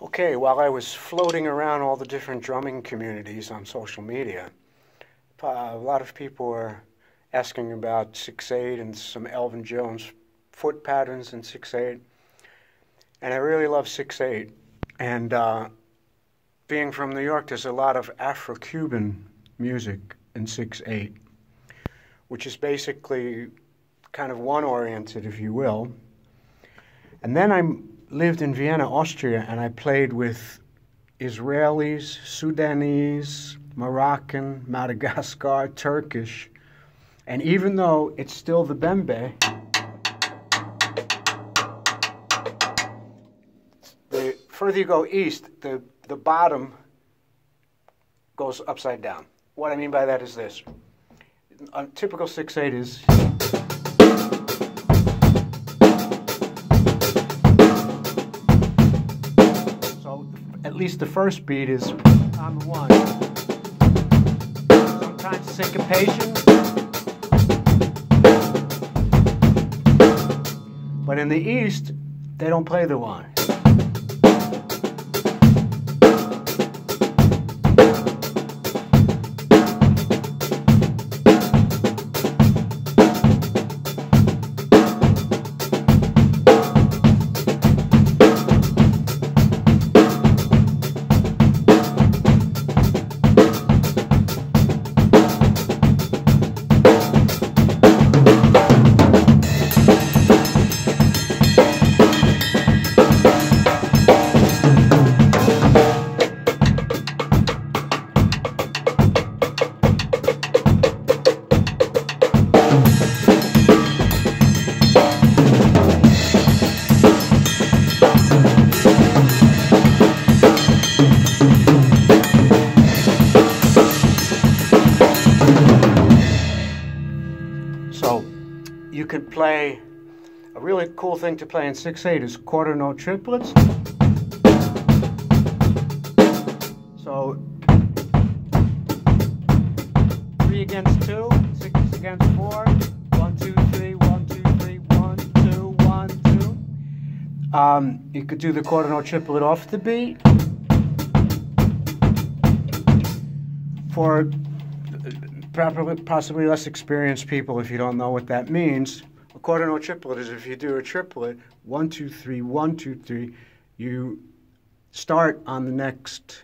Okay, while I was floating around all the different drumming communities on social media, a lot of people were asking about 6-8 and some Elvin Jones foot patterns in 6-8. And I really love 6-8. And uh, being from New York, there's a lot of Afro-Cuban music in 6-8, which is basically kind of one-oriented, if you will. And then I lived in Vienna, Austria, and I played with Israelis, Sudanese, Moroccan, Madagascar, Turkish. And even though it's still the bembe, the further you go east, the, the bottom goes upside down. What I mean by that is this. A typical 6-8 is... least the first beat is on the one. Sometimes syncopation. But in the East, they don't play the one. You could play, a really cool thing to play in 6-8 is quarter note triplets. So three against two, six against four, one, two, three, one, two, three, one, two, one, two. Um, you could do the quarter note triplet off the beat. For possibly less experienced people if you don't know what that means. A quarter note triplet is if you do a triplet, one, two, three, one, two, three, you start on the next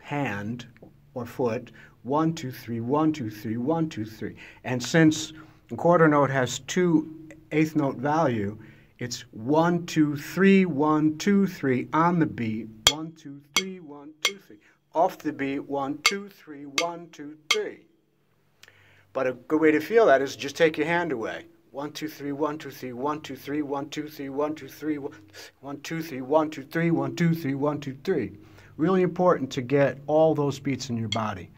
hand or foot, one, two, three, one, two, three, one, two, three. And since a quarter note has two eighth note value, it's one, two, three, one, two, three on the beat, one, two, three, one, two, three. Off the beat, one, two, three, one, two, three. But a good way to feel that is just take your hand away. One, two, three, one, two, three, one, two, three, one, two, three, one, two, three, one, two, three, one, two, three, one, two, three, one, two, three. Really important to get all those beats in your body.